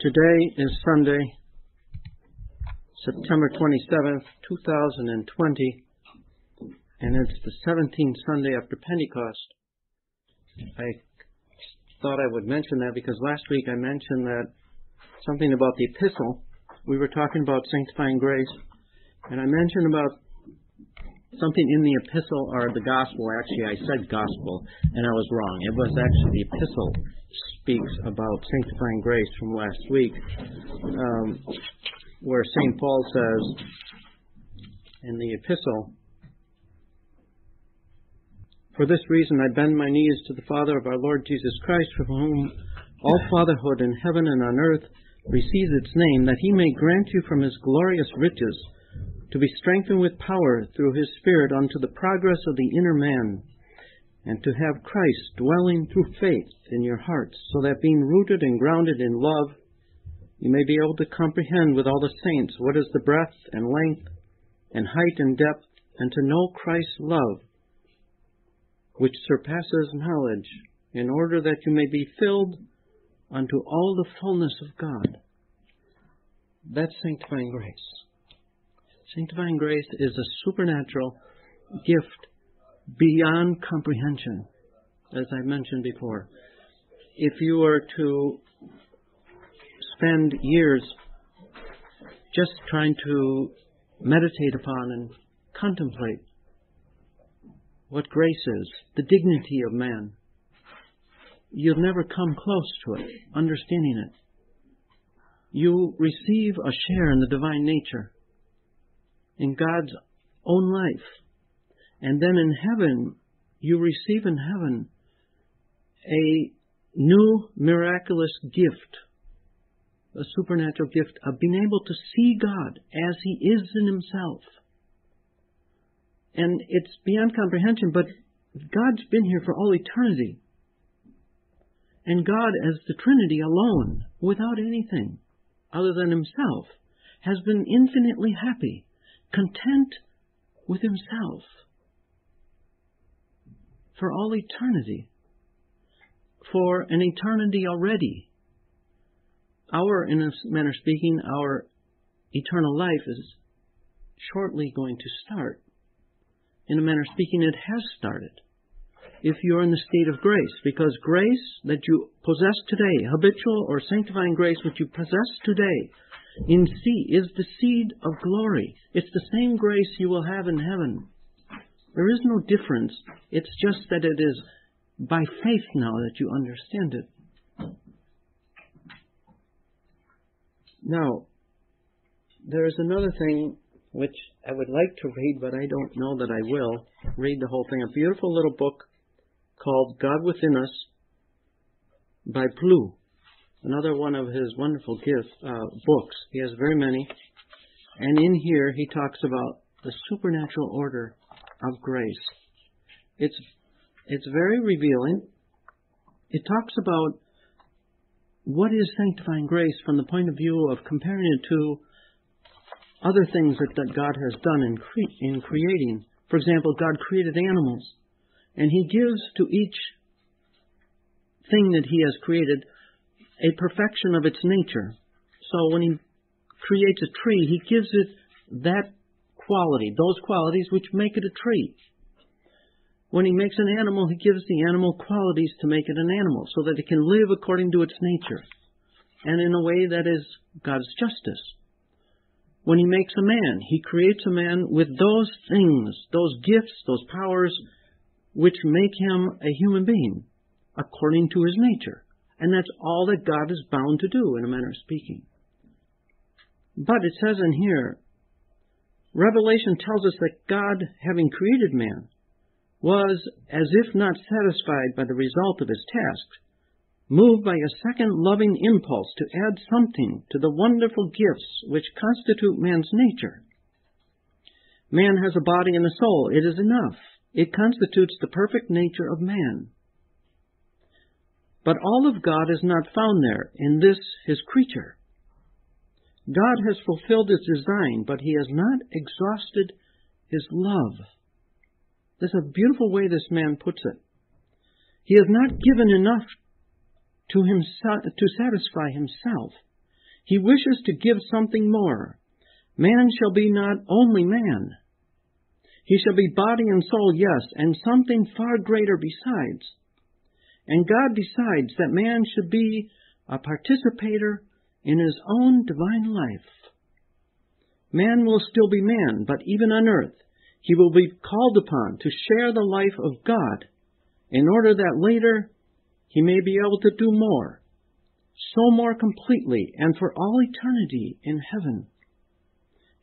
Today is Sunday, September 27th, 2020, and it's the 17th Sunday after Pentecost. I thought I would mention that because last week I mentioned that something about the epistle. We were talking about sanctifying grace, and I mentioned about something in the epistle or the gospel. Actually, I said gospel, and I was wrong. It was actually the epistle speaks about sanctifying grace from last week, um, where St. Paul says in the epistle, For this reason I bend my knees to the Father of our Lord Jesus Christ, from whom all fatherhood in heaven and on earth receives its name, that he may grant you from his glorious riches to be strengthened with power through his Spirit unto the progress of the inner man and to have Christ dwelling through faith in your hearts, so that being rooted and grounded in love, you may be able to comprehend with all the saints what is the breadth and length and height and depth, and to know Christ's love, which surpasses knowledge, in order that you may be filled unto all the fullness of God. That's sanctifying grace. Sanctifying grace is a supernatural gift beyond comprehension, as I mentioned before. If you were to spend years just trying to meditate upon and contemplate what grace is, the dignity of man, you'll never come close to it, understanding it. You receive a share in the divine nature, in God's own life and then in heaven, you receive in heaven a new miraculous gift, a supernatural gift of being able to see God as He is in Himself. And it's beyond comprehension, but God's been here for all eternity. And God, as the Trinity alone, without anything other than Himself, has been infinitely happy, content with Himself for all eternity, for an eternity already. Our, in a manner speaking, our eternal life is shortly going to start. In a manner speaking, it has started. If you're in the state of grace, because grace that you possess today, habitual or sanctifying grace which you possess today, in C is the seed of glory. It's the same grace you will have in heaven. There is no difference. It's just that it is by faith now that you understand it. Now, there is another thing which I would like to read, but I don't know that I will read the whole thing. A beautiful little book called God Within Us by Plus. Another one of his wonderful gift, uh, books. He has very many. And in here, he talks about the supernatural order of grace. It's, it's very revealing. It talks about what is sanctifying grace from the point of view of comparing it to other things that, that God has done in, cre- in creating. For example, God created animals, and He gives to each thing that He has created a perfection of its nature. So when He creates a tree, He gives it that quality, those qualities which make it a tree. When he makes an animal, he gives the animal qualities to make it an animal, so that it can live according to its nature, and in a way that is God's justice. When he makes a man, he creates a man with those things, those gifts, those powers, which make him a human being, according to his nature. And that's all that God is bound to do, in a manner of speaking. But it says in here, Revelation tells us that God, having created man, was, as if not satisfied by the result of his task, moved by a second loving impulse to add something to the wonderful gifts which constitute man's nature. Man has a body and a soul. It is enough. It constitutes the perfect nature of man. But all of God is not found there in this his creature. God has fulfilled his design, but he has not exhausted his love. There's a beautiful way this man puts it. He has not given enough to himself to satisfy himself. He wishes to give something more. Man shall be not only man. He shall be body and soul, yes, and something far greater besides. And God decides that man should be a participator in his own divine life. Man will still be man, but even on earth, he will be called upon to share the life of God in order that later he may be able to do more, so more completely and for all eternity in heaven.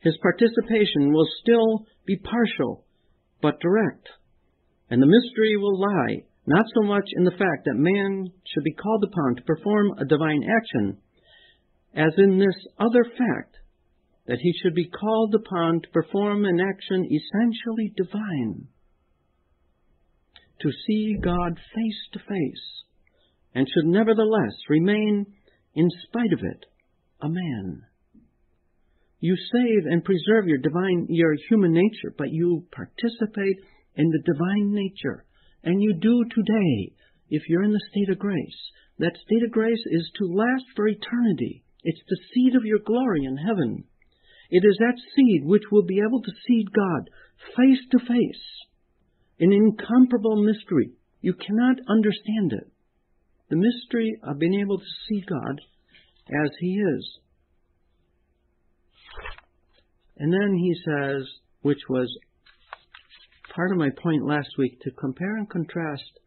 His participation will still be partial, but direct, and the mystery will lie not so much in the fact that man should be called upon to perform a divine action, as in this other fact that he should be called upon to perform an action essentially divine. To see God face to face, and should nevertheless remain, in spite of it, a man. You save and preserve your divine, your human nature, but you participate in the divine nature. And you do today, if you're in the state of grace. That state of grace is to last for eternity. It's the seed of your glory in heaven. It is that seed which will be able to see God face to face. An incomparable mystery. You cannot understand it. The mystery of being able to see God as He is. And then he says, which was part of my point last week, to compare and contrast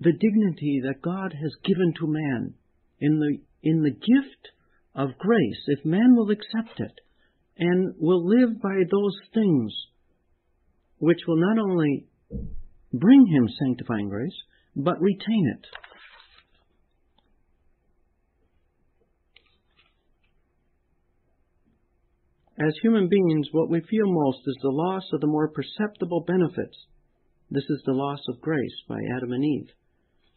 the dignity that God has given to man in the, in the gift of grace, if man will accept it and will live by those things which will not only bring him sanctifying grace, but retain it. As human beings, what we feel most is the loss of the more perceptible benefits. This is the loss of grace by Adam and Eve,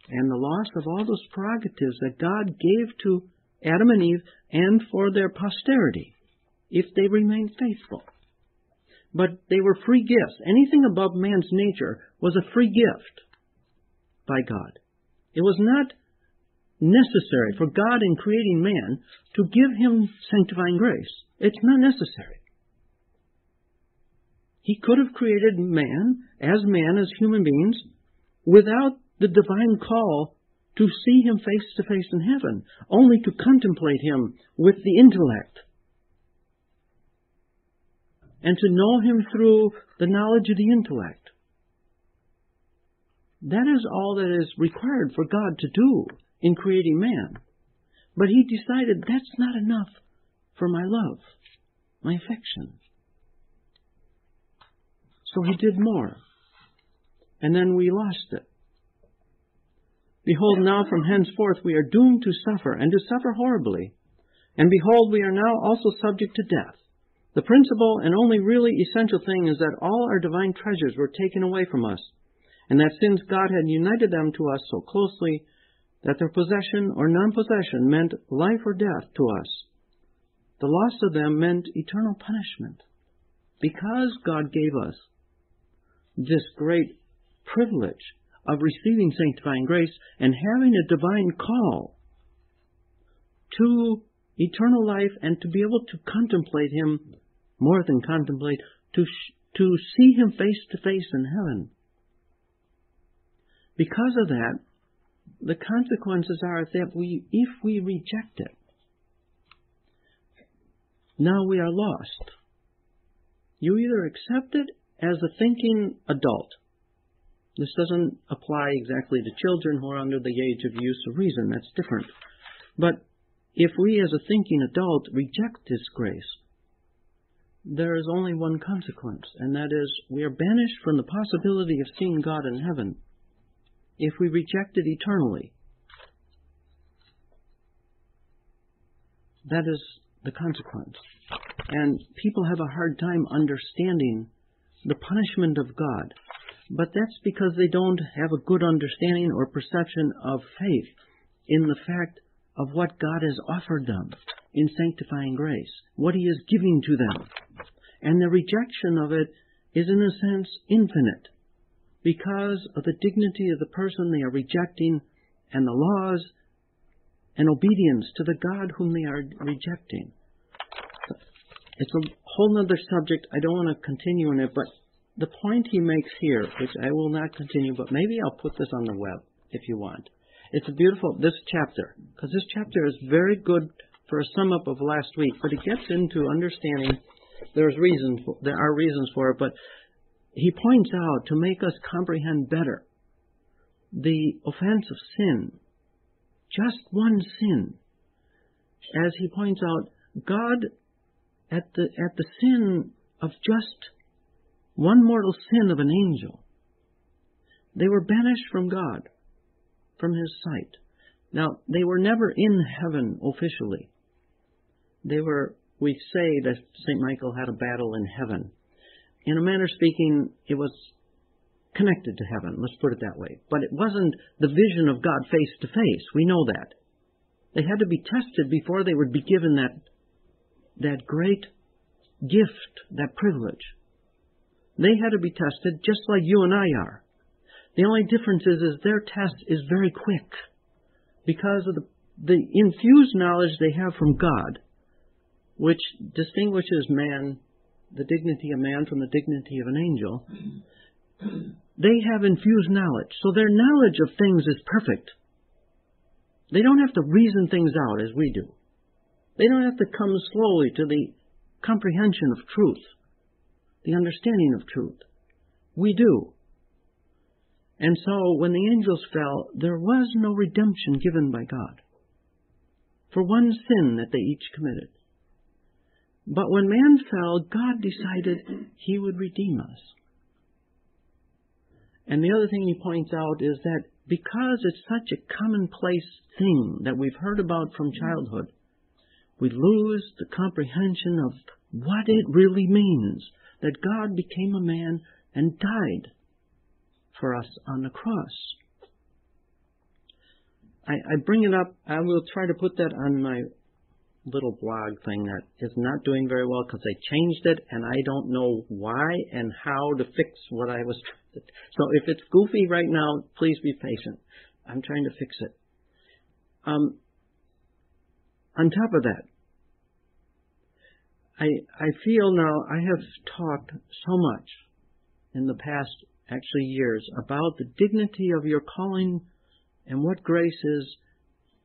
and the loss of all those prerogatives that God gave to Adam and Eve and for their posterity, if they remain faithful. But they were free gifts. Anything above man's nature was a free gift by God. It was not necessary for God in creating man to give him sanctifying grace. It's not necessary. He could have created man as man, as human beings, without the divine call to see him face to face in heaven, only to contemplate him with the intellect, and to know him through the knowledge of the intellect. That is all that is required for God to do in creating man. But he decided that's not enough for my love, my affection. So he did more. And then we lost it. Behold, now from henceforth we are doomed to suffer, and to suffer horribly. And behold, we are now also subject to death. The principal and only really essential thing is that all our divine treasures were taken away from us, and that since God had united them to us so closely, that their possession or non possession meant life or death to us. The loss of them meant eternal punishment. Because God gave us this great privilege of receiving sanctifying grace and having a divine call to eternal life and to be able to contemplate Him more than contemplate, to, to see Him face to face in heaven. Because of that, the consequences are that we, if we reject it, now we are lost. You either accept it as a thinking adult. This doesn't apply exactly to children who are under the age of use of reason. That's different. But if we as a thinking adult reject this grace, there is only one consequence, and that is we are banished from the possibility of seeing God in heaven if we reject it eternally. That is the consequence. And people have a hard time understanding the punishment of God. But that's because they don't have a good understanding or perception of faith in the fact of what God has offered them in sanctifying grace, what He is giving to them. And the rejection of it is, in a sense, infinite because of the dignity of the person they are rejecting and the laws and obedience to the God whom they are rejecting. It's a whole other subject. I don't want to continue on it, but the point he makes here, which I will not continue, but maybe I'll put this on the web if you want. It's a beautiful, this chapter, because this chapter is very good for a sum up of last week, but it gets into understanding there's reasons, there are reasons for it, but he points out to make us comprehend better the offense of sin, just one sin. As he points out, God at the at the sin of just one mortal sin of an angel, they were banished from God, from his sight. Now, they were never in heaven officially. They were, we say that St. Michael had a battle in heaven. In a manner speaking, it was connected to heaven, let's put it that way. But it wasn't the vision of God face to face. We know that. They had to be tested before they would be given that, that great gift, that privilege. They had to be tested just like you and I are. The only difference is, is their test is very quick because of the, the infused knowledge they have from God, which distinguishes man, the dignity of man from the dignity of an angel. They have infused knowledge, so their knowledge of things is perfect. They don't have to reason things out as we do. They don't have to come slowly to the comprehension of truth, the understanding of truth. We do. And so when the angels fell, there was no redemption given by God for one sin that they each committed. But when man fell, God decided he would redeem us. And the other thing he points out is that because it's such a commonplace thing that we've heard about from childhood, we lose the comprehension of what it really means that God became a man and died for us on the cross. I, I bring it up, I will try to put that on my little blog thing that is not doing very well because I changed it and I don't know why and how to fix what I was. So if it's goofy right now, please be patient. I'm trying to fix it. Um, on top of that, I, I feel now I have talked so much in the past actually years about the dignity of your calling and what grace is.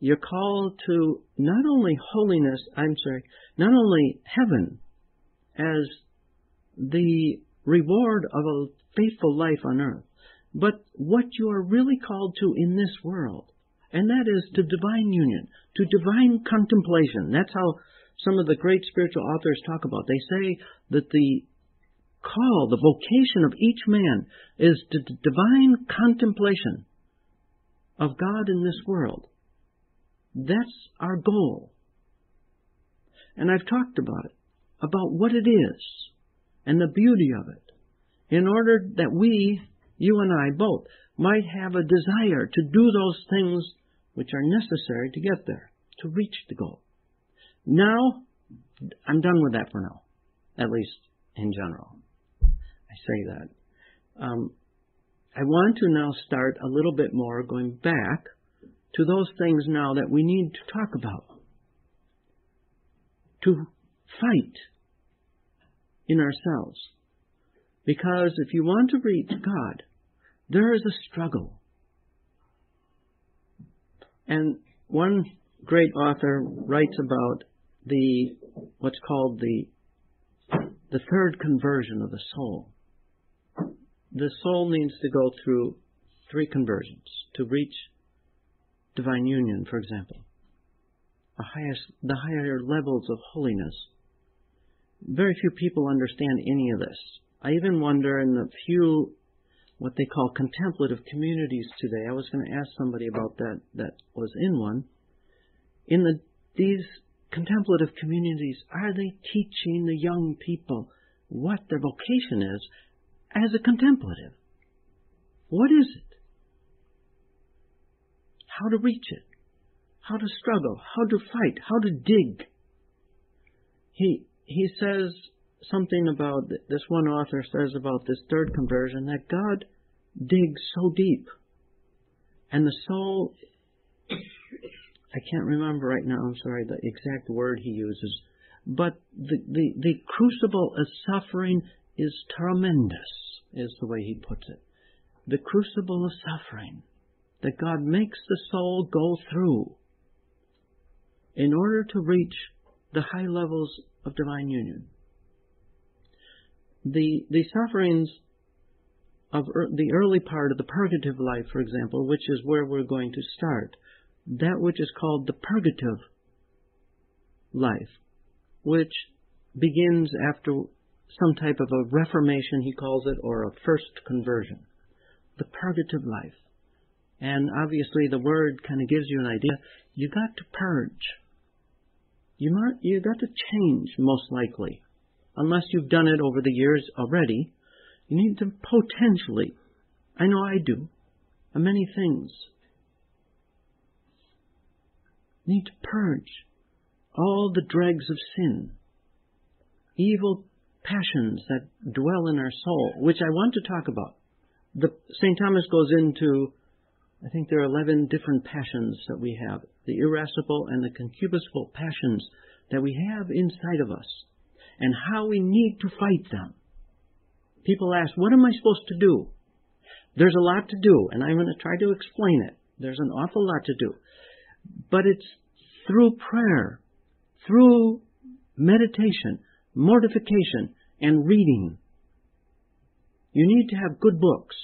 You're called to not only holiness, I'm sorry, not only heaven as the reward of a faithful life on earth, but what you are really called to in this world. And that is to divine union, to divine contemplation. That's how some of the great spiritual authors talk about. They say that the call, the vocation of each man is to divine contemplation of God in this world. That's our goal. And I've talked about it, about what it is and the beauty of it, in order that we, you and I both, might have a desire to do those things which are necessary to get there, to reach the goal. Now, I'm done with that for now, at least in general. I say that. Um, I want to now start a little bit more going back to those things now that we need to talk about. To fight in ourselves. Because if you want to reach God, there is a struggle. And one great author writes about the what's called the the third conversion of the soul. The soul needs to go through three conversions to reach divine union, for example. The highest the higher levels of holiness. Very few people understand any of this. I even wonder in the few what they call contemplative communities today. I was going to ask somebody about that that was in one. In the these contemplative communities, are they teaching the young people what their vocation is as a contemplative? What is it? How to reach it? How to struggle? How to fight? How to dig? He, he says something about, this one author says about this third conversion, that God digs so deep and the soul I can't remember right now, I'm sorry, the exact word he uses, but the, the, the crucible of suffering is tremendous, is the way he puts it. The crucible of suffering that God makes the soul go through in order to reach the high levels of divine union. The, the sufferings of er, the early part of the purgative life, for example, which is where we're going to start, that which is called the purgative life, which begins after some type of a reformation, he calls it, or a first conversion. The purgative life. And obviously, the word kind of gives you an idea. You got to purge. You might, you got to change, most likely, unless you've done it over the years already. You need to potentially. I know I do. Many things. Need to purge all the dregs of sin, evil passions that dwell in our soul, which I want to talk about. The St. Thomas goes into I think there are 11 different passions that we have the irascible and the concupiscible passions that we have inside of us, and how we need to fight them. People ask, What am I supposed to do? There's a lot to do, and I'm going to try to explain it. There's an awful lot to do. But it's through prayer, through meditation, mortification, and reading. You need to have good books.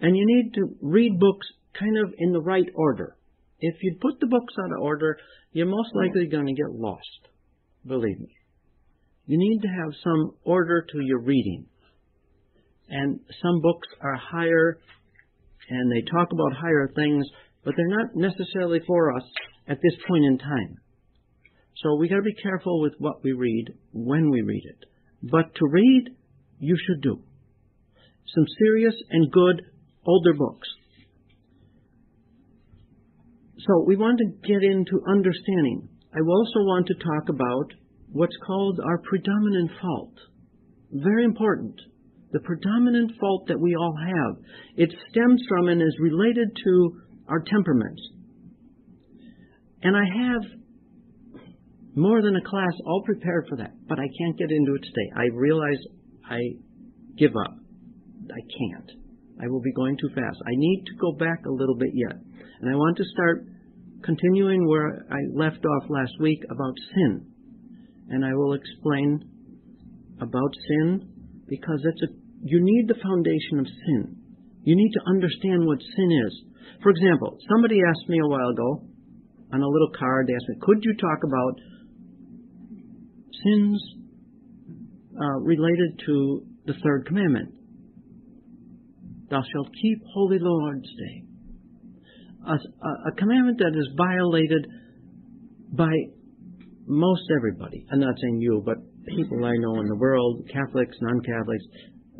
And you need to read books kind of in the right order. If you put the books out of order, you're most likely going to get lost. Believe me. You need to have some order to your reading. And some books are higher and they talk about higher things, but they're not necessarily for us at this point in time. So we got to be careful with what we read when we read it. But to read, you should do. Some serious and good older books. So we want to get into understanding. I also want to talk about what's called our predominant fault. Very important. The predominant fault that we all have. It stems from and is related to our temperaments. And I have more than a class all prepared for that, but I can't get into it today. I realize I give up. I can't. I will be going too fast. I need to go back a little bit yet. And I want to start continuing where I left off last week about sin. And I will explain about sin because it's a, you need the foundation of sin. You need to understand what sin is. For example, somebody asked me a while ago on a little card, they asked me, could you talk about sins uh, related to the third commandment? Thou shalt keep holy Lord's day a, a commandment that is violated by most everybody. I'm not saying you, but people I know in the world, Catholics, non Catholics,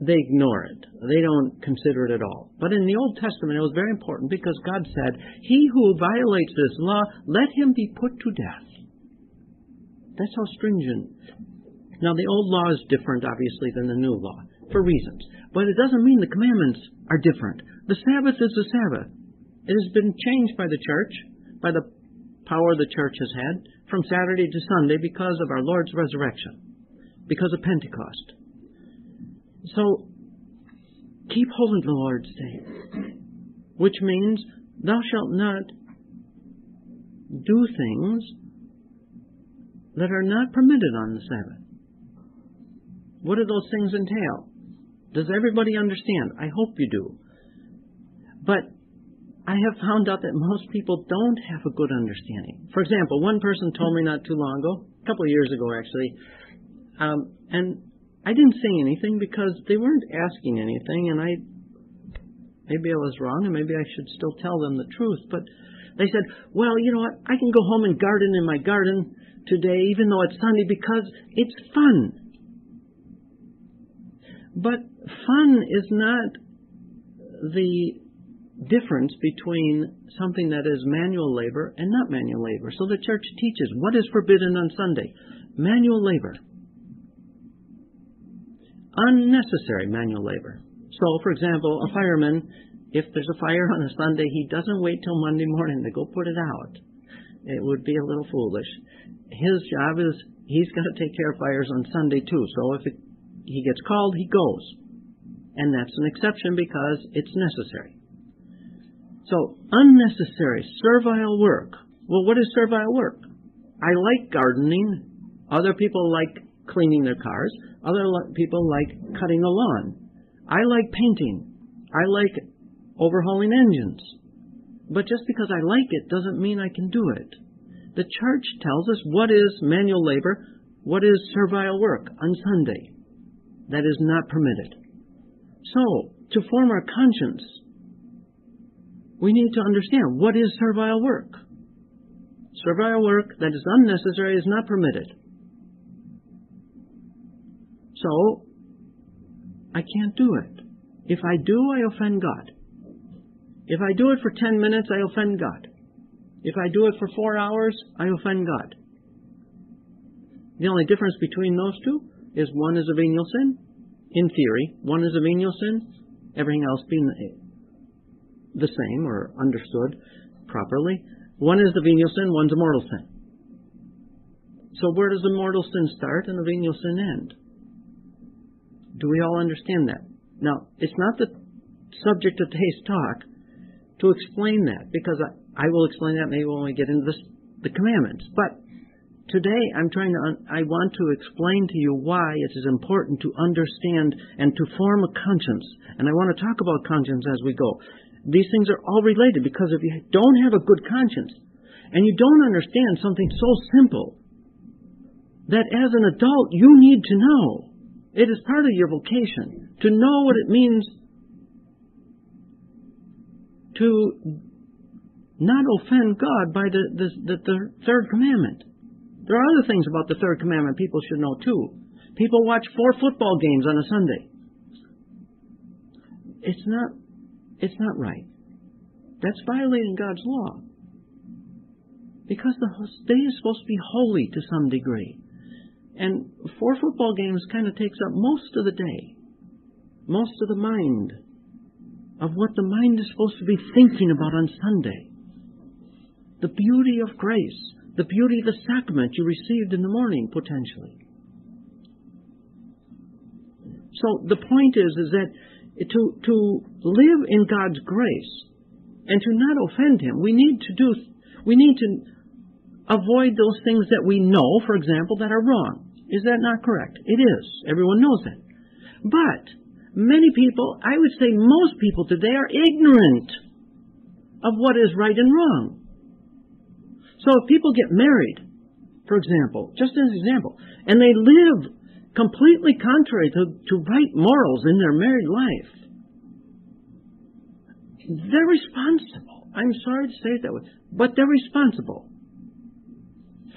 they ignore it. They don't consider it at all. But in the Old Testament, it was very important because God said, He who violates this law, let him be put to death. That's how stringent. Now, the old law is different, obviously, than the new law, for reasons. But it doesn't mean the commandments are different. The Sabbath is the Sabbath. It has been changed by the church, by the power the church has had, from Saturday to Sunday because of our Lord's resurrection, because of Pentecost. So, keep holy the Lord's day, which means thou shalt not do things that are not permitted on the Sabbath. What do those things entail? Does everybody understand? I hope you do. But I have found out that most people don't have a good understanding. For example, one person told me not too long ago, a couple of years ago actually, um, and I didn't say anything because they weren't asking anything, and I maybe I was wrong, and maybe I should still tell them the truth. But they said, "Well, you know what? I can go home and garden in my garden today, even though it's Sunday, because it's fun." But fun is not the difference between something that is manual labor and not manual labor. So the church teaches what is forbidden on Sunday? Manual labor. Unnecessary manual labor. So, for example, a fireman, if there's a fire on a Sunday, he doesn't wait till Monday morning to go put it out. it would be a little foolish. His job is he's got to take care of fires on Sunday too. So if it, he gets called, he goes. And that's an exception because it's necessary. So, unnecessary, servile work. Well, what is servile work? I like gardening. Other people like cleaning their cars. Other people like cutting a lawn. I like painting. I like overhauling engines. But just because I like it doesn't mean I can do it. The church tells us what is manual labor, what is servile work on Sunday. That is not permitted. So, to form our conscience, we need to understand what is servile work. Servile work that is unnecessary is not permitted. So, I can't do it. If I do, I offend God. If I do it for 10 minutes, I offend God. If I do it for four hours, I offend God. The only difference between those two is one is a venial sin, in theory. One is a venial sin, everything else being the same or understood properly. One is the venial sin, one's a mortal sin. So where does the mortal sin start and the venial sin end? Do we all understand that? Now, it's not the subject of today's talk to explain that, because I, I will explain that maybe when we get into this, the commandments. But today I'm trying to, I want to explain to you why it is important to understand and to form a conscience. And I want to talk about conscience as we go. These things are all related because if you don't have a good conscience and you don't understand something so simple that as an adult you need to know, it is part of your vocation to know what it means to not offend God by the, the, the, the third commandment. There are other things about the third commandment people should know too. People watch four football games on a Sunday. It's not it's not right. That's violating God's law. Because the day is supposed to be holy to some degree. And four football games kind of takes up most of the day, most of the mind of what the mind is supposed to be thinking about on Sunday. The beauty of grace, the beauty of the sacrament you received in the morning, potentially. So the point is, is that to, to live in God's grace and to not offend Him, we need to do, we need to avoid those things that we know, for example, that are wrong. Is that not correct? It is. Everyone knows that. But many people, I would say most people today, are ignorant of what is right and wrong. So if people get married, for example, just as an example, and they live completely contrary to, to right morals in their married life. They're responsible. I'm sorry to say it that way, but they're responsible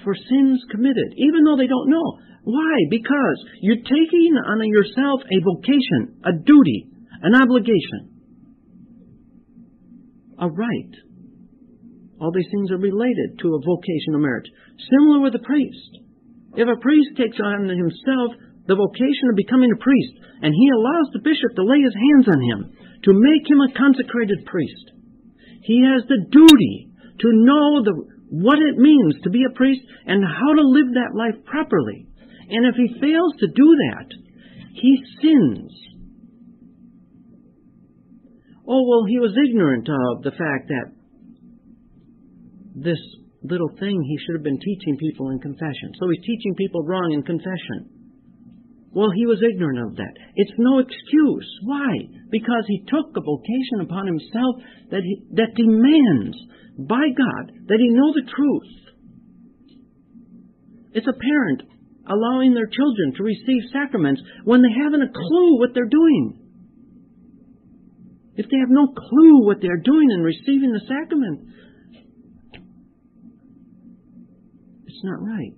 for sins committed, even though they don't know. Why? Because you're taking on yourself a vocation, a duty, an obligation, a right. All these things are related to a vocation of marriage. Similar with a priest. If a priest takes on himself the vocation of becoming a priest, and he allows the bishop to lay his hands on him to make him a consecrated priest. He has the duty to know the, what it means to be a priest and how to live that life properly. And if he fails to do that, he sins. Oh, well, he was ignorant of the fact that this little thing he should have been teaching people in confession. So he's teaching people wrong in confession. Well, he was ignorant of that. It's no excuse. Why? Because he took a vocation upon himself that, he, that demands by God that he know the truth. It's a parent allowing their children to receive sacraments when they haven't a clue what they're doing. If they have no clue what they're doing in receiving the sacrament, it's not right.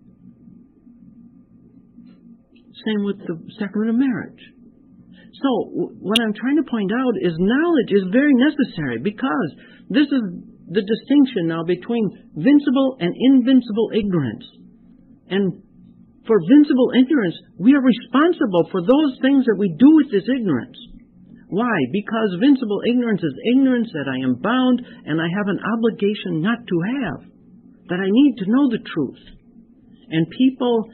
Same with the sacrament of marriage. So, what I'm trying to point out is knowledge is very necessary because this is the distinction now between vincible and invincible ignorance. And for vincible ignorance, we are responsible for those things that we do with this ignorance. Why? Because vincible ignorance is ignorance that I am bound and I have an obligation not to have. that I need to know the truth. And people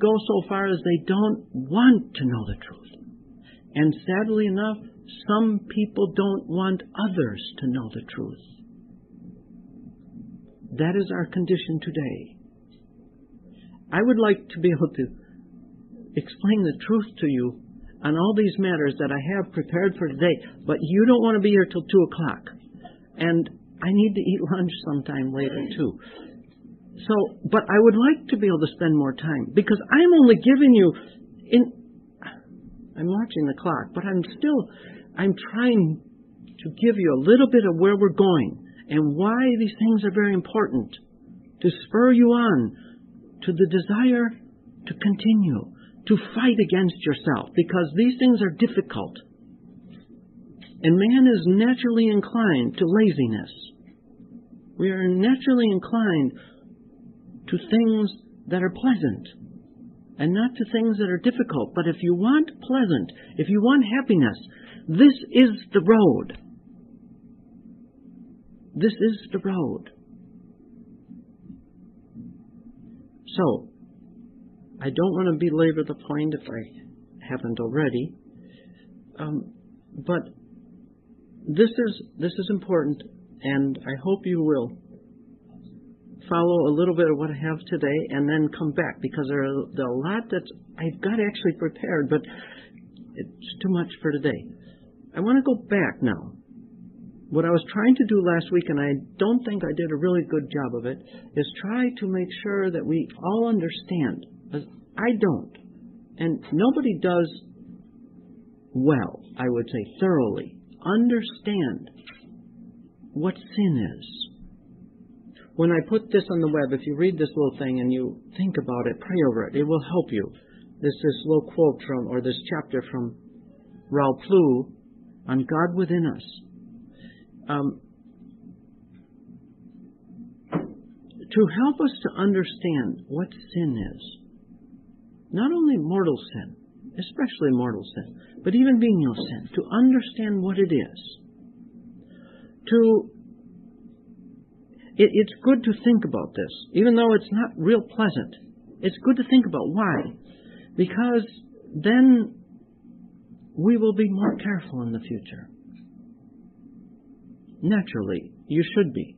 go so far as they don't want to know the truth. And sadly enough, some people don't want others to know the truth. That is our condition today. I would like to be able to explain the truth to you on all these matters that I have prepared for today, but you don't want to be here till 2 o'clock. And I need to eat lunch sometime later, too. So, but I would like to be able to spend more time because I'm only giving you in. I'm watching the clock, but I'm still, I'm trying to give you a little bit of where we're going and why these things are very important to spur you on to the desire to continue, to fight against yourself because these things are difficult. And man is naturally inclined to laziness. We are naturally inclined to things that are pleasant and not to things that are difficult. But if you want pleasant, if you want happiness, this is the road. This is the road. So, I don't want to belabor the point if I haven't already, um, but this is this is important, and I hope you will follow a little bit of what I have today and then come back because there are, there are a lot that I've got actually prepared, but it's too much for today. I want to go back now. What I was trying to do last week, and I don't think I did a really good job of it, is try to make sure that we all understand. I don't. And nobody does well, I would say, thoroughly. Understand what sin is when I put this on the web, if you read this little thing and you think about it, pray over it, it will help you. This is this little quote from, or this chapter from Raoul Plus on God within us. Um, to help us to understand what sin is, not only mortal sin, especially mortal sin, but even venial sin, to understand what it is, to it, it's good to think about this, even though it's not real pleasant. It's good to think about why. Because then we will be more careful in the future. Naturally, you should be,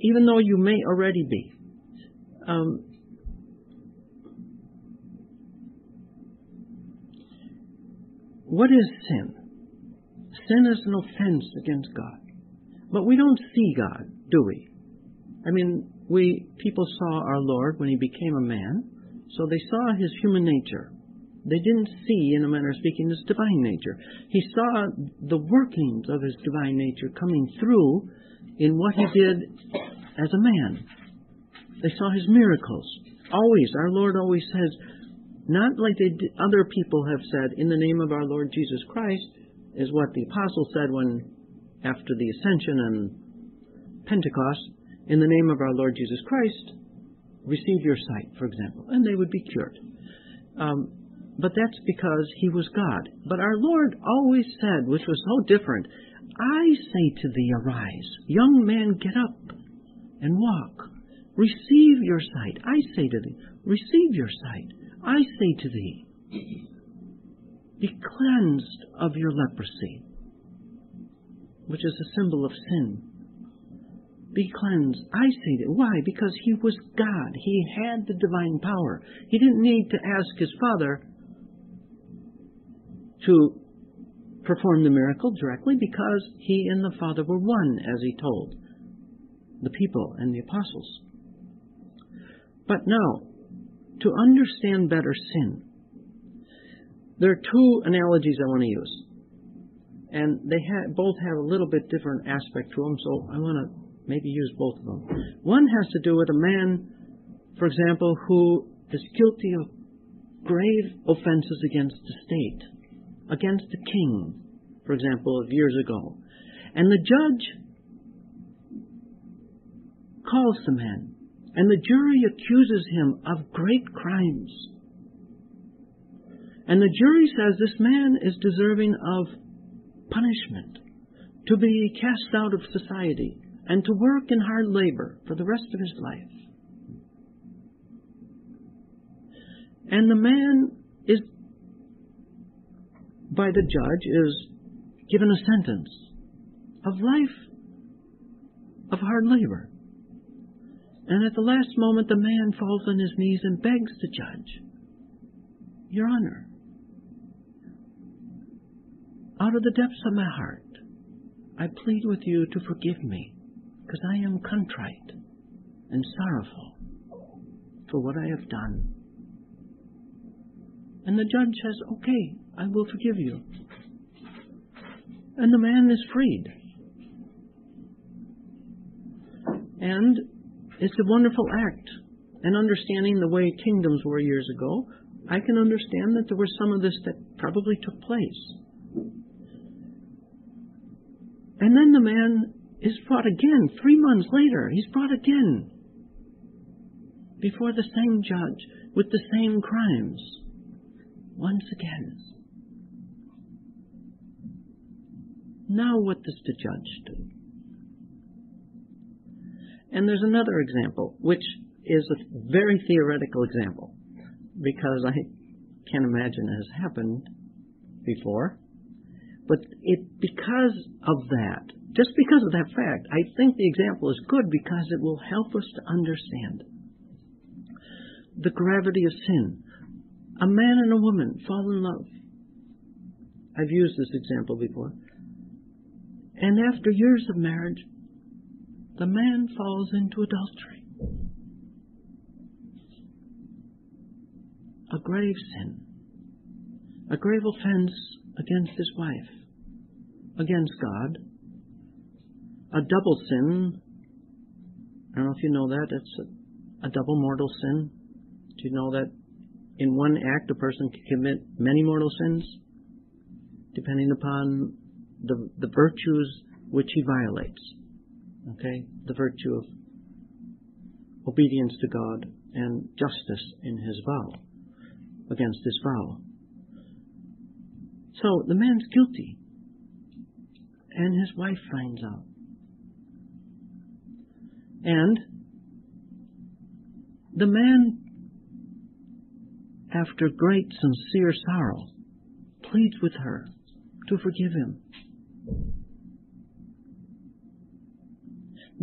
even though you may already be. Um, what is sin? Sin is an offense against God. But we don't see God, do we? I mean, we people saw our Lord when he became a man, so they saw his human nature. They didn't see, in a manner of speaking, his divine nature. He saw the workings of his divine nature coming through in what he did as a man. They saw his miracles. Always, our Lord always says, not like did, other people have said, in the name of our Lord Jesus Christ, is what the apostle said when, after the ascension and Pentecost, in the name of our Lord Jesus Christ, receive your sight, for example, and they would be cured. Um, but that's because he was God. But our Lord always said, which was so different, I say to thee, arise, young man, get up and walk. Receive your sight. I say to thee, receive your sight. I say to thee, be cleansed of your leprosy, which is a symbol of sin be cleansed. I say that. Why? Because he was God. He had the divine power. He didn't need to ask his Father to perform the miracle directly because he and the Father were one, as he told the people and the apostles. But now, to understand better sin, there are two analogies I want to use. And they ha- both have a little bit different aspect to them, so I want to maybe use both of them. One has to do with a man, for example, who is guilty of grave offenses against the state, against the king, for example, of years ago. And the judge calls the man, and the jury accuses him of great crimes. And the jury says this man is deserving of punishment, to be cast out of society, and to work in hard labor for the rest of his life. And the man is, by the judge, is given a sentence of life of hard labor. And at the last moment, the man falls on his knees and begs the judge, Your Honor, out of the depths of my heart, I plead with you to forgive me, because I am contrite and sorrowful for what I have done. And the judge says, Okay, I will forgive you. And the man is freed. And it's a wonderful act. And understanding the way kingdoms were years ago, I can understand that there was some of this that probably took place. And then the man is brought again, three months later, he's brought again before the same judge with the same crimes. Once again. Now, what does the judge do? And there's another example, which is a very theoretical example, because I can't imagine it has happened before. But it because of that, just because of that fact, I think the example is good because it will help us to understand the gravity of sin. A man and a woman fall in love. I've used this example before. And after years of marriage, the man falls into adultery. A grave sin, a grave offense against his wife, against God, a double sin. I don't know if you know that. It's a, a double mortal sin. Do you know that in one act a person can commit many mortal sins, depending upon the, the virtues which he violates? Okay? The virtue of obedience to God and justice in his vow, against his vow. So the man's guilty, and his wife finds out. And the man, after great sincere sorrow, pleads with her to forgive him.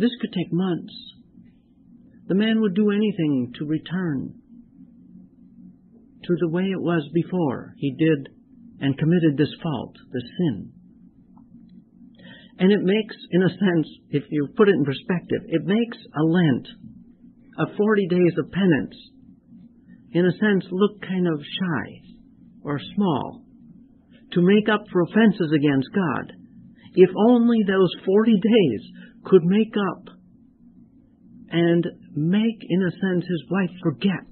This could take months. The man would do anything to return to the way it was before he did and committed this fault, this sin. And it makes, in a sense, if you put it in perspective, it makes a Lent of 40 days of penance, in a sense, look kind of shy or small to make up for offenses against God. If only those 40 days could make up and make, in a sense, his wife forget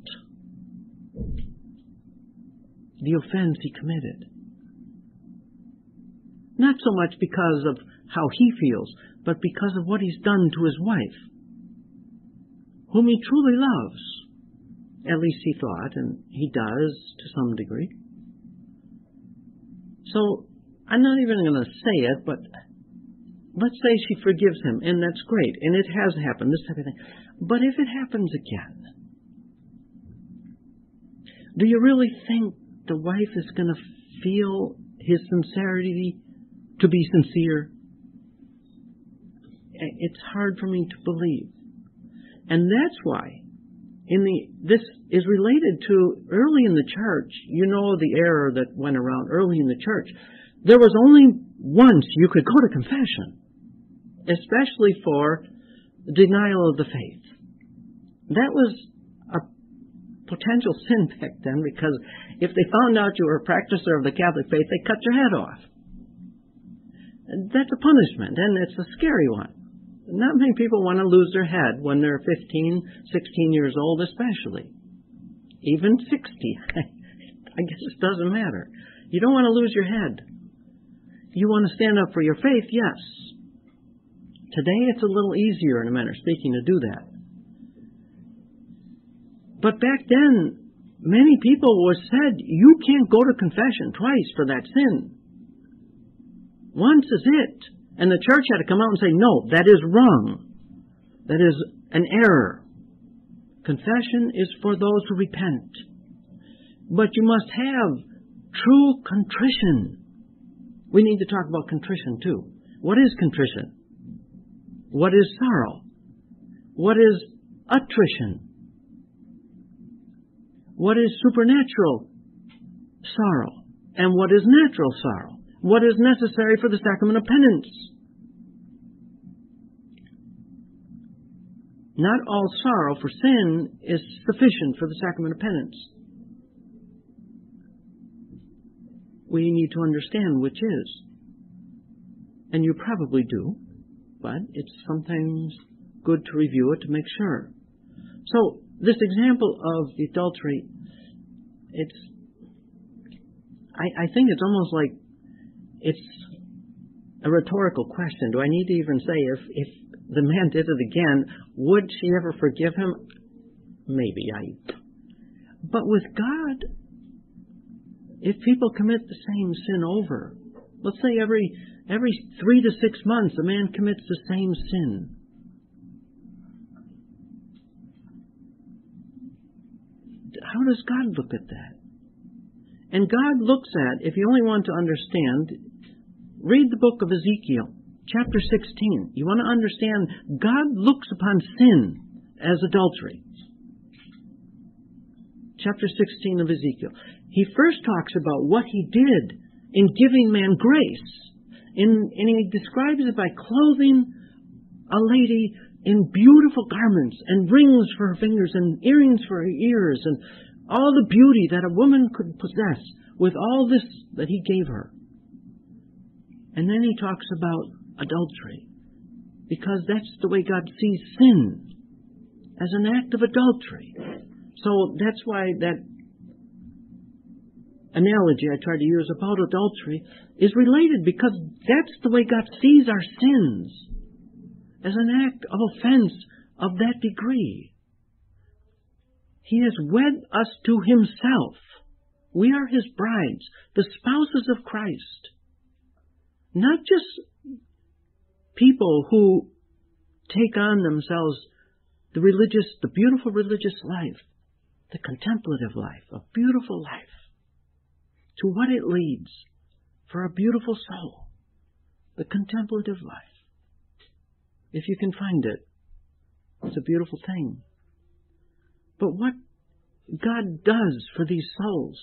the offense he committed. Not so much because of how he feels, but because of what he's done to his wife, whom he truly loves. At least he thought, and he does to some degree. So, I'm not even going to say it, but let's say she forgives him, and that's great, and it has happened, this type of thing. But if it happens again, do you really think the wife is going to feel his sincerity to be sincere? It's hard for me to believe. And that's why in the this is related to early in the church, you know the error that went around early in the church. There was only once you could go to confession especially for denial of the faith. That was a potential sin back then because if they found out you were a practicer of the Catholic faith, they cut your head off. That's a punishment, and it's a scary one. Not many people want to lose their head when they're 15, 16 years old, especially. Even 60. I guess it doesn't matter. You don't want to lose your head. You want to stand up for your faith, yes. Today it's a little easier, in a manner of speaking, to do that. But back then, many people were said, you can't go to confession twice for that sin. Once is it. And the church had to come out and say, no, that is wrong. That is an error. Confession is for those who repent. But you must have true contrition. We need to talk about contrition too. What is contrition? What is sorrow? What is attrition? What is supernatural sorrow? And what is natural sorrow? What is necessary for the sacrament of penance? Not all sorrow for sin is sufficient for the sacrament of penance. We need to understand which is. And you probably do, but it's sometimes good to review it to make sure. So, this example of the adultery, it's, I, I think it's almost like it's a rhetorical question. Do I need to even say if, if the man did it again, would she ever forgive him? Maybe I. But with God, if people commit the same sin over, let's say every every three to six months a man commits the same sin. How does God look at that? And God looks at, if you only want to understand, read the book of Ezekiel, chapter 16. You want to understand, God looks upon sin as adultery. Chapter 16 of Ezekiel. He first talks about what he did in giving man grace. In, and he describes it by clothing a lady in beautiful garments and rings for her fingers and earrings for her ears and all the beauty that a woman could possess with all this that he gave her. And then he talks about adultery because that's the way God sees sin as an act of adultery. So that's why that analogy I tried to use about adultery is related because that's the way God sees our sins as an act of offense of that degree. He has wed us to Himself. We are His brides, the spouses of Christ. Not just people who take on themselves the religious, the beautiful religious life, the contemplative life, a beautiful life to what it leads for a beautiful soul, the contemplative life. If you can find it, it's a beautiful thing. But what God does for these souls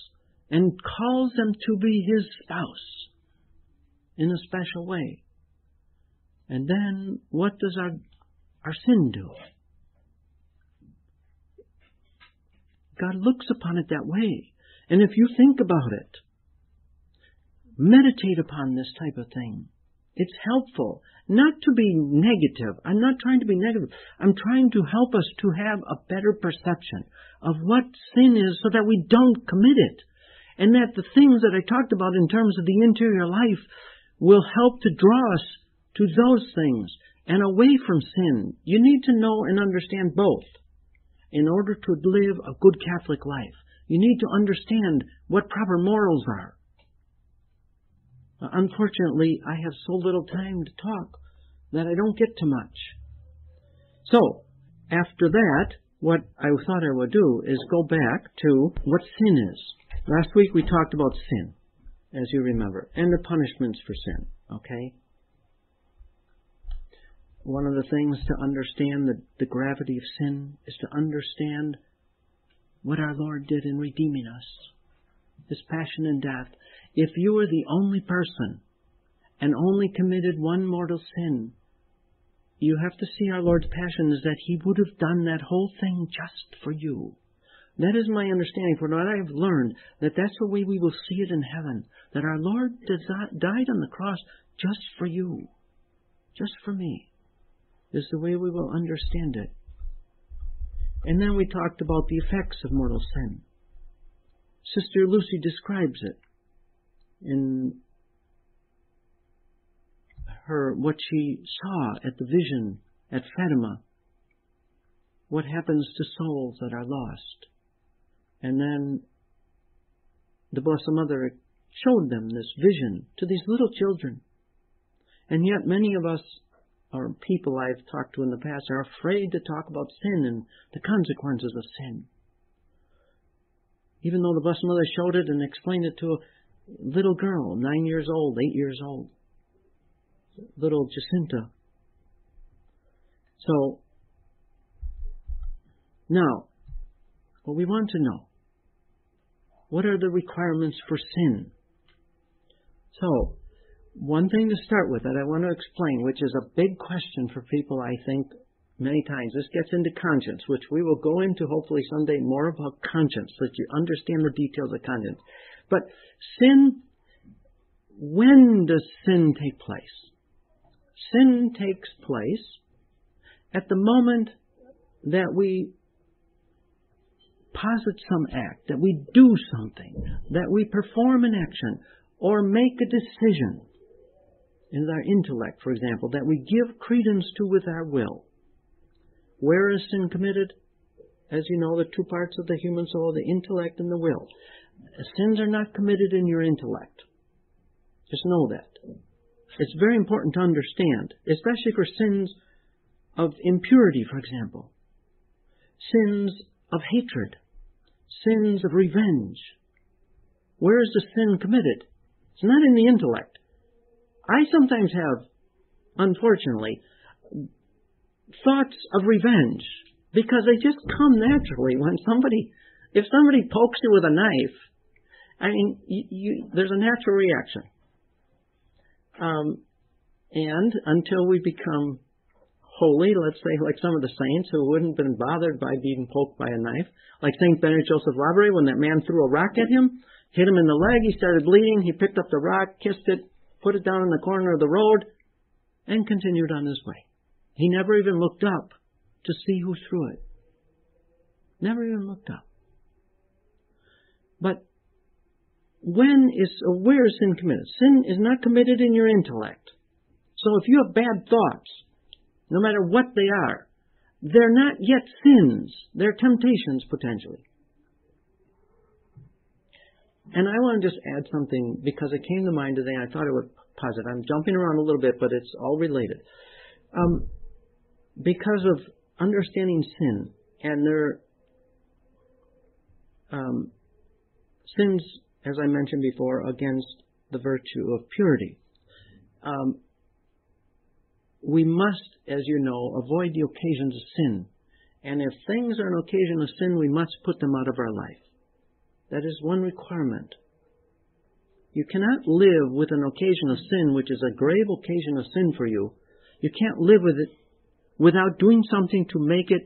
and calls them to be His spouse in a special way. And then what does our, our sin do? God looks upon it that way. And if you think about it, meditate upon this type of thing. It's helpful not to be negative. I'm not trying to be negative. I'm trying to help us to have a better perception of what sin is so that we don't commit it. And that the things that I talked about in terms of the interior life will help to draw us to those things and away from sin. You need to know and understand both in order to live a good Catholic life. You need to understand what proper morals are. Uh, unfortunately, I have so little time to talk that I don't get to much. So, after that, what I thought I would do is go back to what sin is. Last week we talked about sin, as you remember, and the punishments for sin, okay? One of the things to understand the, the gravity of sin is to understand what our Lord did in redeeming us, His passion and death, if you were the only person and only committed one mortal sin, you have to see our Lord's passion is that He would have done that whole thing just for you. That is my understanding from what I have learned, that that's the way we will see it in heaven. That our Lord died on the cross just for you, just for me, is the way we will understand it. And then we talked about the effects of mortal sin. Sister Lucy describes it in her what she saw at the vision at Fatima. What happens to souls that are lost? And then the Blessed Mother showed them this vision to these little children. And yet, many of us, or people I've talked to in the past, are afraid to talk about sin and the consequences of sin. Even though the blessed mother showed it and explained it to little girl, nine years old, eight years old, little Jacinta. So, now, what we want to know what are the requirements for sin? So, one thing to start with that I want to explain, which is a big question for people, I think, many times. This gets into conscience, which we will go into hopefully someday more about conscience, so that you understand the details of conscience. But sin, when does sin take place? Sin takes place at the moment that we posit some act, that we do something, that we perform an action, or make a decision in our intellect, for example, that we give credence to with our will. Where is sin committed? As you know, the two parts of the human soul, the intellect and the will. Sins are not committed in your intellect. Just know that. It's very important to understand, especially for sins of impurity, for example, sins of hatred, sins of revenge. Where is the sin committed? It's not in the intellect. I sometimes have, unfortunately, thoughts of revenge because they just come naturally when somebody, if somebody pokes you with a knife, I mean, you, you, there's a natural reaction. Um, and until we become holy, let's say, like some of the saints who wouldn't have been bothered by being poked by a knife, like Saint Benedict Joseph Labre, when that man threw a rock at him, hit him in the leg, he started bleeding, he picked up the rock, kissed it, put it down in the corner of the road, and continued on his way. He never even looked up to see who threw it. Never even looked up. But when is where is sin committed? Sin is not committed in your intellect. So if you have bad thoughts, no matter what they are, they're not yet sins. They're temptations potentially. And I want to just add something because it came to mind today. I thought I would posit. I'm jumping around a little bit, but it's all related. Um, because of understanding sin and their um, sins, as I mentioned before, against the virtue of purity. Um, we must, as you know, avoid the occasions of sin. And if things are an occasion of sin, we must put them out of our life. That is one requirement. You cannot live with an occasion of sin, which is a grave occasion of sin for you. You can't live with it without doing something to make it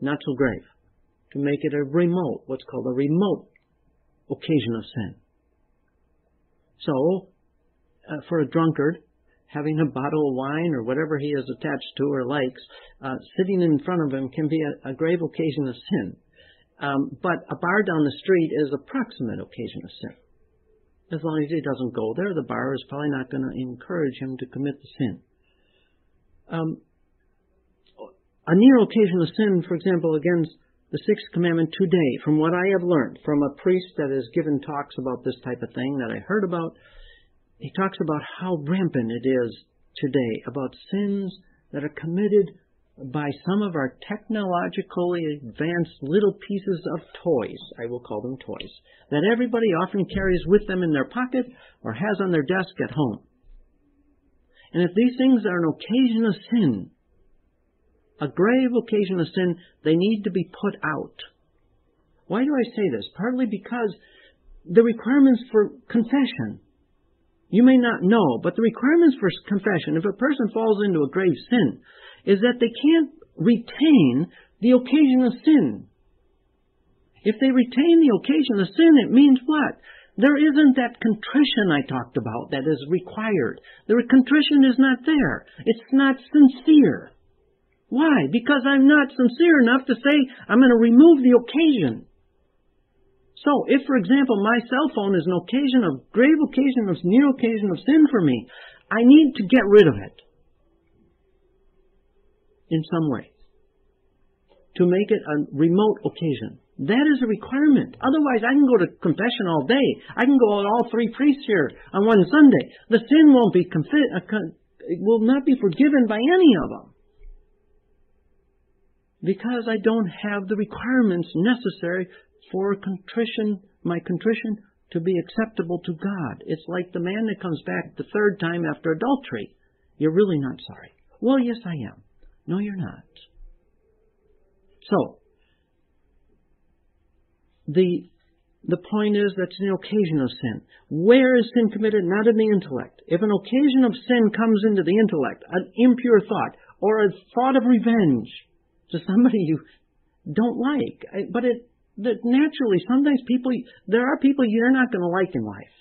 not so grave, to make it a remote, what's called a remote occasion of sin. So, uh, for a drunkard, having a bottle of wine or whatever he is attached to or likes uh, sitting in front of him can be a, a grave occasion of sin. Um, but a bar down the street is a proximate occasion of sin. As long as he doesn't go there, the bar is probably not going to encourage him to commit the sin. Um, a near occasion of sin, for example, against the sixth commandment today, from what I have learned from a priest that has given talks about this type of thing that I heard about, he talks about how rampant it is today about sins that are committed by some of our technologically advanced little pieces of toys, I will call them toys, that everybody often carries with them in their pocket or has on their desk at home. And if these things are an occasion of sin, a grave occasion of sin, they need to be put out. Why do I say this? Partly because the requirements for confession you may not know, but the requirements for confession, if a person falls into a grave sin, is that they can't retain the occasion of sin. If they retain the occasion of sin, it means what? There isn't that contrition I talked about that is required. The contrition is not there. It's not sincere. Why? Because I'm not sincere enough to say I'm going to remove the occasion. So, if, for example, my cell phone is an occasion of grave occasion of near occasion of sin for me, I need to get rid of it in some way to make it a remote occasion. That is a requirement. Otherwise, I can go to confession all day. I can go to all three priests here on one Sunday. The sin won't be confi- uh, will not be forgiven by any of them because I don't have the requirements necessary for contrition, my contrition to be acceptable to God. It's like the man that comes back the third time after adultery. You're really not sorry. Well, yes, I am. No, you're not. So, the the point is that's an occasion of sin. Where is sin committed? Not in the intellect. If an occasion of sin comes into the intellect, an impure thought, or a thought of revenge to somebody you don't like, but it that naturally sometimes people there are people you're not going to like in life.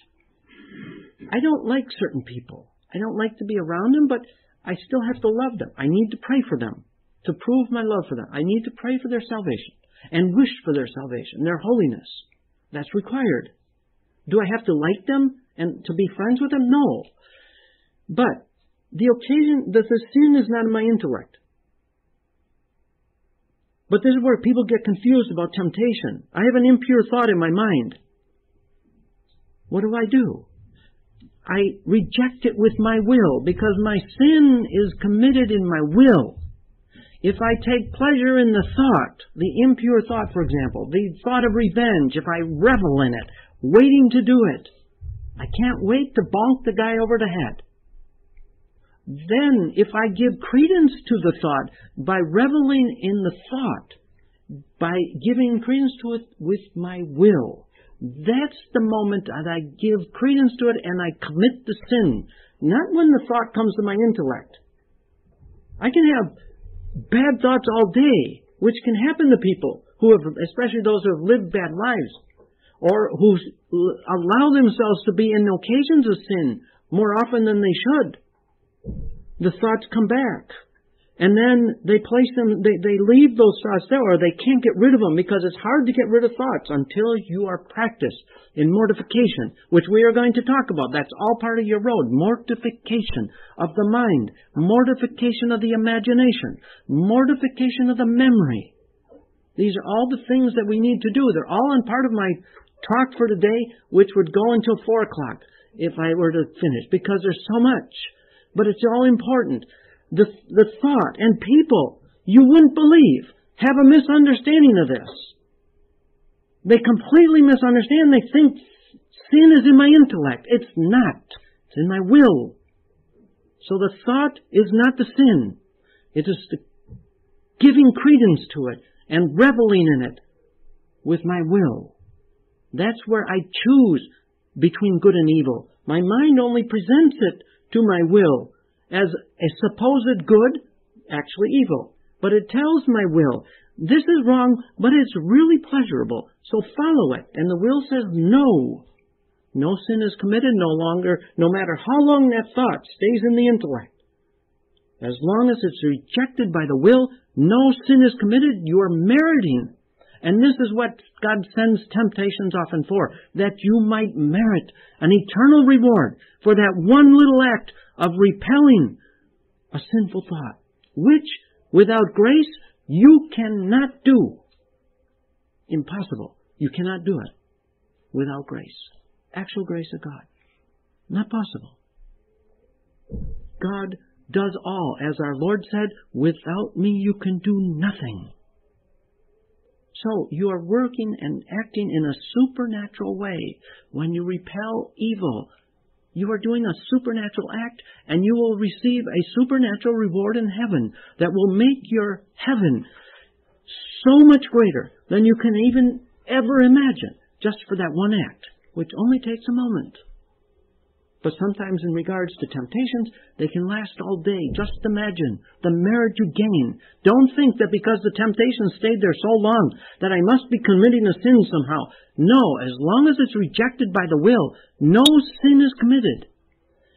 I don't like certain people. I don't like to be around them, but I still have to love them. I need to pray for them to prove my love for them. I need to pray for their salvation and wish for their salvation, their holiness. That's required. Do I have to like them and to be friends with them? No. But the occasion the sin is not in my intellect. But this is where people get confused about temptation. I have an impure thought in my mind. What do I do? I reject it with my will because my sin is committed in my will. If I take pleasure in the thought, the impure thought, for example, the thought of revenge, if I revel in it, waiting to do it, I can't wait to bonk the guy over the head. Then, if I give credence to the thought by reveling in the thought, by giving credence to it with my will, that's the moment that I give credence to it and I commit the sin. Not when the thought comes to my intellect. I can have bad thoughts all day, which can happen to people who have, especially those who have lived bad lives, or who allow themselves to be in occasions of sin more often than they should the thoughts come back. And then they place them, they, they leave those thoughts there, or they can't get rid of them because it's hard to get rid of thoughts until you are practiced in mortification, which we are going to talk about. That's all part of your road. Mortification of the mind, mortification of the imagination, mortification of the memory. These are all the things that we need to do. They're all in part of my talk for today, which would go until four o'clock if I were to finish, because there's so much but it's all important. The, the thought and people, you wouldn't believe, have a misunderstanding of this. They completely misunderstand. They think sin is in my intellect. It's not. It's in my will. So the thought is not the sin. It is the giving credence to it and reveling in it with my will. That's where I choose between good and evil. My mind only presents it to my will as a supposed good, actually evil. But it tells my will, this is wrong, but it's really pleasurable, so follow it. And the will says no. No sin is committed no longer, no matter how long that thought stays in the intellect. As long as it's rejected by the will, no sin is committed, you are meriting. And this is what God sends temptations often for, that you might merit an eternal reward for that one little act of repelling a sinful thought, which without grace you cannot do. Impossible. You cannot do it without grace. Actual grace of God. Not possible. God does all. As our Lord said, without me you can do nothing. So you are working and acting in a supernatural way when you repel evil you are doing a supernatural act, and you will receive a supernatural reward in heaven that will make your heaven so much greater than you can even ever imagine just for that one act, which only takes a moment. Sometimes, in regards to temptations, they can last all day. Just imagine the merit you gain. Don't think that because the temptation stayed there so long that I must be committing a sin somehow. No, as long as it's rejected by the will, no sin is committed.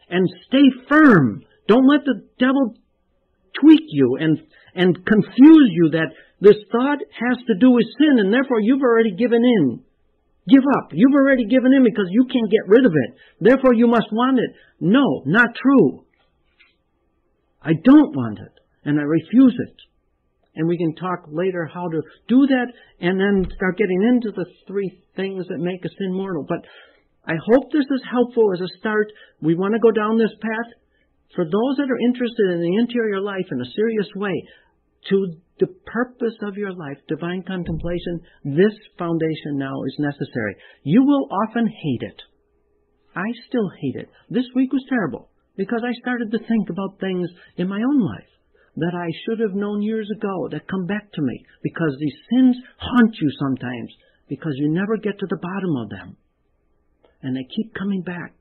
And stay firm. Don't let the devil tweak you and, and confuse you that this thought has to do with sin and therefore you've already given in. Give up. You've already given in because you can't get rid of it. Therefore, you must want it. No, not true. I don't want it, and I refuse it. And we can talk later how to do that and then start getting into the three things that make us immortal. But I hope this is helpful as a start. We want to go down this path. For those that are interested in the interior life in a serious way, to the purpose of your life, divine contemplation, this foundation now is necessary. You will often hate it. I still hate it. This week was terrible because I started to think about things in my own life that I should have known years ago that come back to me because these sins haunt you sometimes because you never get to the bottom of them. And they keep coming back.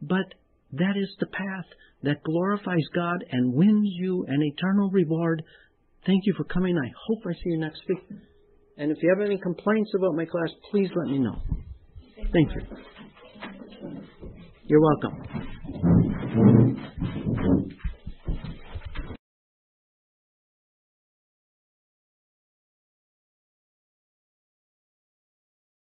But that is the path that glorifies God and wins you an eternal reward. Thank you for coming. I hope I see you next week. And if you have any complaints about my class, please let me know. Thank you. You're welcome.